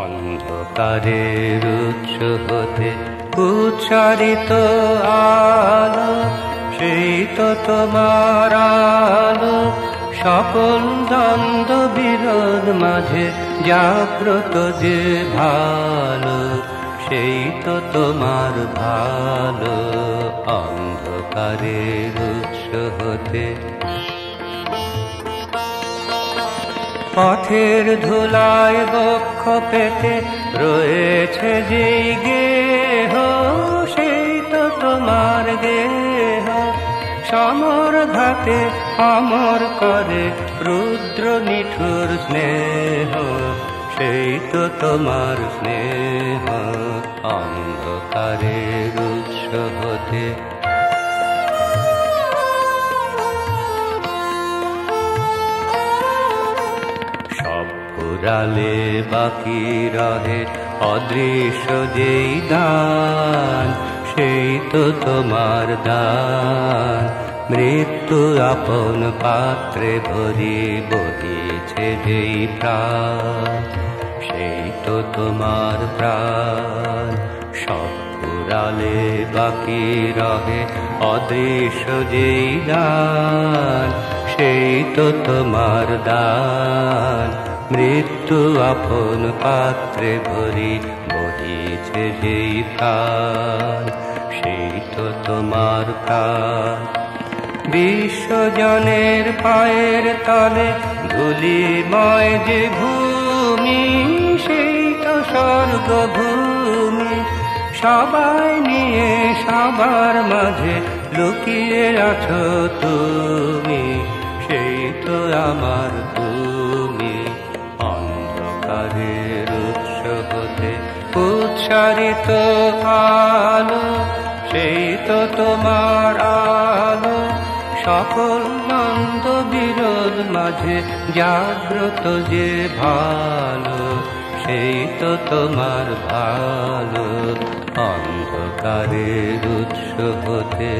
অন্ধকারের উৎস হতে উচ্চারিত আলো, সেই তো তোমার আলো। সকল দ্বন্দ্ব বিরোধ মাঝে জাগ্রত যে ভালো সেই তো তোমার ভালো অন্ধকারের উৎস হতে পথের ধুলায় বক্ষ পেতে রয়েছে যে গেহ, সেই তো তোমার গেহ সমর ঘাতে অমর করে রুদ্র নিঠুর স্নেহ, সেই তো তোমার স্নেহ। অন্ধকারের উৎস হতে। সব পুরালে বাকি রহে অদৃশ্য যেই দান, সেই তো তোমার দান। মৃত্যু আপন পাত্রে ভরি বহিছে যেই প্রাণ, সেই তো তোমার প্রাণ। পুরালে বাকি রহে অদৃশ্য যেই দান, সেই তো তোমার দান। মৃত্যু আপন পাত্রে ভরি বহিছে যেই প্রাণ, সেই তো তোমার প্রাণ। বিশ্বজনের পায়ের তলে ধুলিময় যে ভূমি, সেই তো স্বর্গভূমি সবাই নিয়ে, সবার মাঝে লুকিয়ে আছো তুমি, সেই তো আমার তুমি। অন্ধকারের উৎস হতে উচ্চারিত আলো, সেই তো তোমার আলো। সকল মন্দ বিরোধ মাঝে জাগ্রত যে ভালো সেই তো তোমার ভালো অন্ধকারের উৎস হতে।